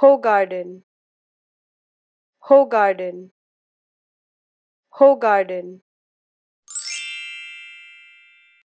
Ho Garden. Ho Garden. Ho Garden.